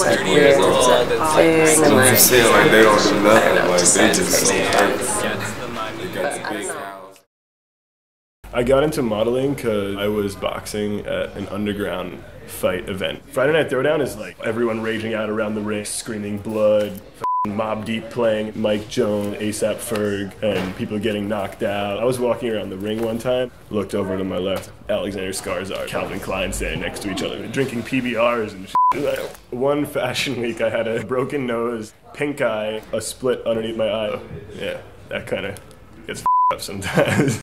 like weird thing and like saying like they don't do nothing, like just they just so crazy. hurt. They got the big house. I got into modeling because I was boxing at an underground fight event. Friday Night Throwdown is like everyone raging out around the ring, screaming blood, f***ing Mobb Deep playing, Mike Jones, ASAP Ferg, and people getting knocked out. I was walking around the ring one time, looked over to my left, Alexander Skarsgård, Calvin Klein standing next to each other, drinking PBRs and shit. One fashion week, I had a broken nose, pink eye, a split underneath my eye. Yeah, that kind of gets up sometimes.